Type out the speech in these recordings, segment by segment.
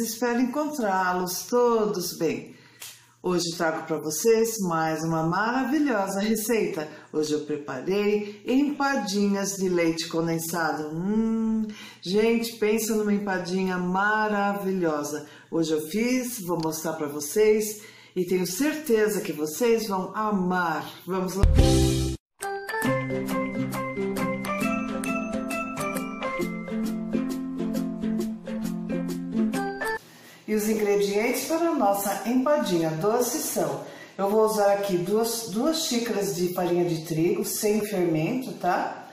espero encontrá-los todos bem. Hoje trago para vocês mais uma maravilhosa receita. Hoje eu preparei empadinhas de leite condensado. Hum, gente, pensa numa empadinha maravilhosa. Hoje eu fiz, vou mostrar para vocês e tenho certeza que vocês vão amar. Vamos lá. E os ingredientes para a nossa empadinha doce são: eu vou usar aqui duas, duas xícaras de farinha de trigo sem fermento, tá?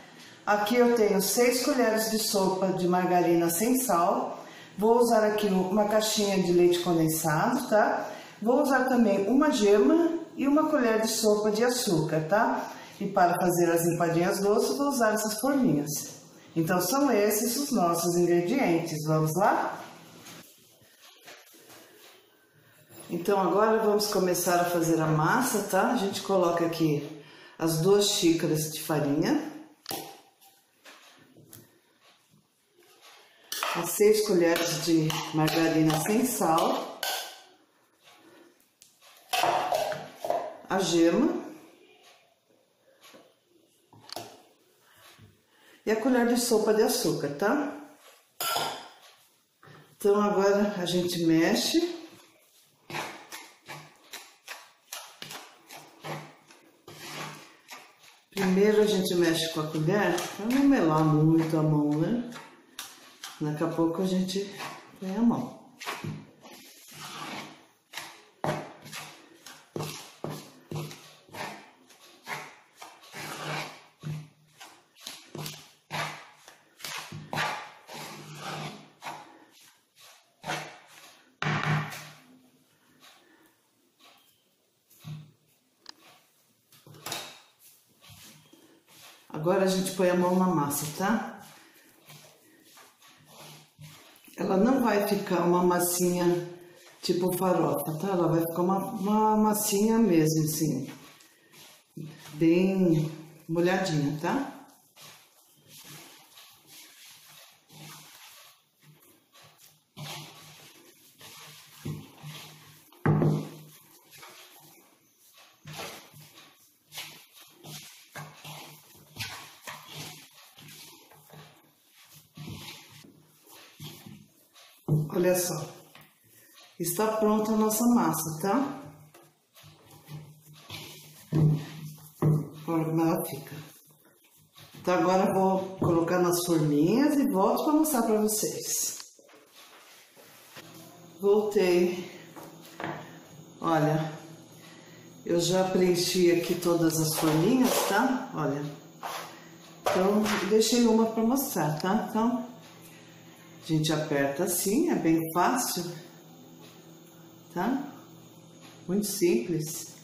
Aqui eu tenho seis colheres de sopa de margarina sem sal. Vou usar aqui uma caixinha de leite condensado, tá? Vou usar também uma gema e uma colher de sopa de açúcar, tá? E para fazer as empadinhas doces, vou usar essas forminhas. Então, são esses os nossos ingredientes. Vamos lá? Então agora vamos começar a fazer a massa, tá? A gente coloca aqui as duas xícaras de farinha. As seis colheres de margarina sem sal. A gema. E a colher de sopa de açúcar, tá? Então agora a gente mexe. Primeiro a gente mexe com a colher para não melar muito a mão, né? Daqui a pouco a gente põe a mão. Agora a gente põe a mão na massa, tá? Ela não vai ficar uma massinha tipo farofa, tá? Ela vai ficar uma, uma massinha mesmo, assim, bem molhadinha, tá? Olha só, está pronta a nossa massa, tá? Olha como ela fica. Então agora vou colocar nas forminhas e volto para mostrar para vocês. Voltei. Olha, eu já preenchi aqui todas as forminhas, tá? Olha. Então, deixei uma para mostrar, tá? Então, a gente aperta assim, é bem fácil, tá? Muito simples.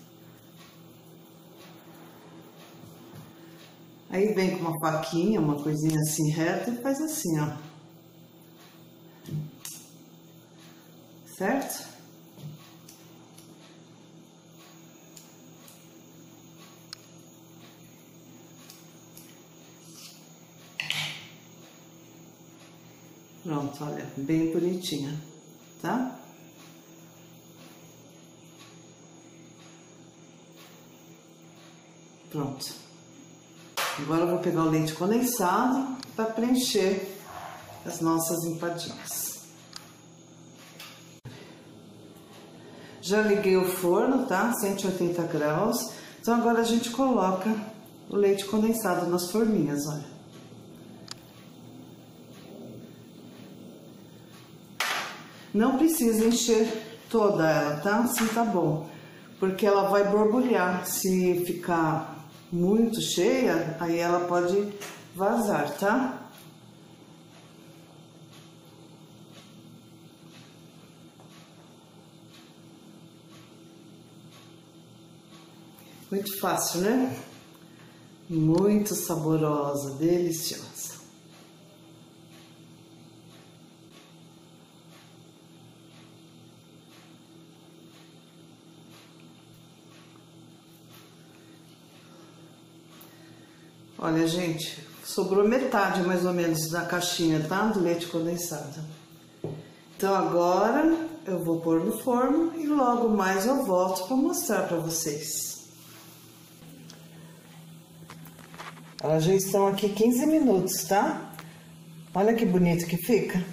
Aí vem com uma faquinha, uma coisinha assim reta e faz assim, ó. Certo? Pronto, olha, bem bonitinha, tá? Pronto. Agora eu vou pegar o leite condensado para preencher as nossas empadinhas. Já liguei o forno, tá? 180 graus. Então agora a gente coloca o leite condensado nas forminhas, olha. Não precisa encher toda ela, tá? Assim tá bom. Porque ela vai borbulhar. Se ficar muito cheia, aí ela pode vazar, tá? Muito fácil, né? Muito saborosa, deliciosa. Olha, gente, sobrou metade mais ou menos da caixinha, tá? Do leite condensado. Então agora eu vou pôr no forno e logo mais eu volto para mostrar para vocês. Elas já estão aqui 15 minutos, tá? Olha que bonito que fica.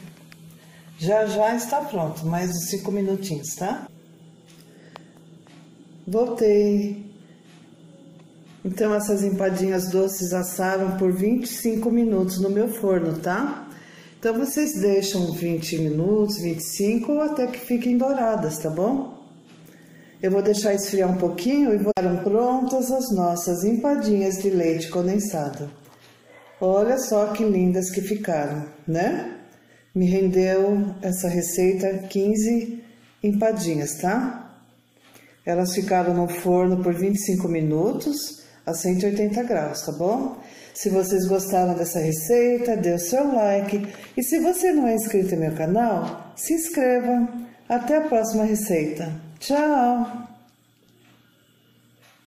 Já já está pronto, mais uns 5 minutinhos, tá? Voltei. Então, essas empadinhas doces assaram por 25 minutos no meu forno, tá? Então, vocês deixam 20 minutos, 25 ou até que fiquem douradas, tá bom? Eu vou deixar esfriar um pouquinho e ficaram prontas as nossas empadinhas de leite condensado. Olha só que lindas que ficaram, né? Me rendeu essa receita 15 empadinhas, tá? Elas ficaram no forno por 25 minutos a 180 graus, tá bom? Se vocês gostaram dessa receita, dê o seu like. E se você não é inscrito no meu canal, se inscreva. Até a próxima receita. Tchau!